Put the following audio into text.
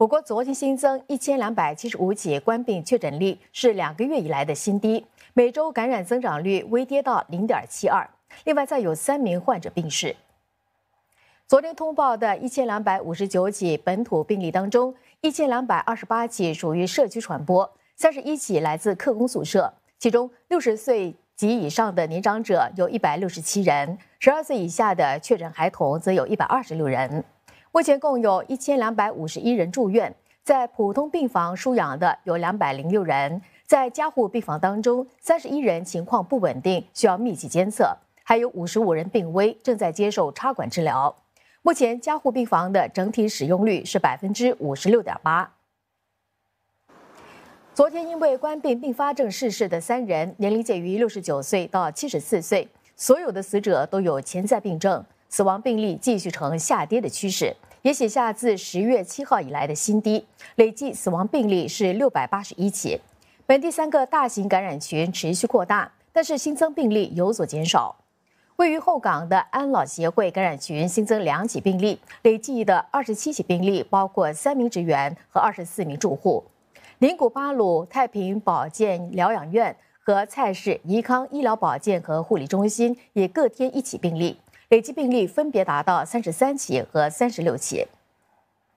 我国昨天新增一千两百七十五起冠病确诊例，是两个月以来的新低，每周感染增长率微跌到零点七二。另外，再有三名患者病逝。昨天通报的一千两百五十九起本土病例当中，一千两百二十八起属于社区传播，三十一起来自客工宿舍，其中六十岁及以上的年长者有一百六十七人，十二岁以下的确诊孩童则有一百二十六人。目前共有一千两百五十一人住院，在普通病房输养的有两百零六人，在加护病房当中，三十一人情况不稳定，需要密集监测，还有五十五人病危，正在接受插管治疗。目前加护病房的整体使用率是百分之五十六点八。昨天因为冠病并发症逝世的三人，年龄介于六十九岁到七十四岁，所有的死者都有潜在病症。死亡病例继续呈下跌的趋势，也写下自十月七号以来的新低，累计死亡病例是六百八十一起。本地三个大型感染群持续扩大，但是新增病例有所减少。位于后港的安老协会感染群新增两起病例，累计的二十七起病例包括三名职员和二十四名住户。林古巴鲁太平保健疗养院和蔡氏怡康医疗保健和护理中心也各添一起病例。累计病例分别达到三十三起和三十六起。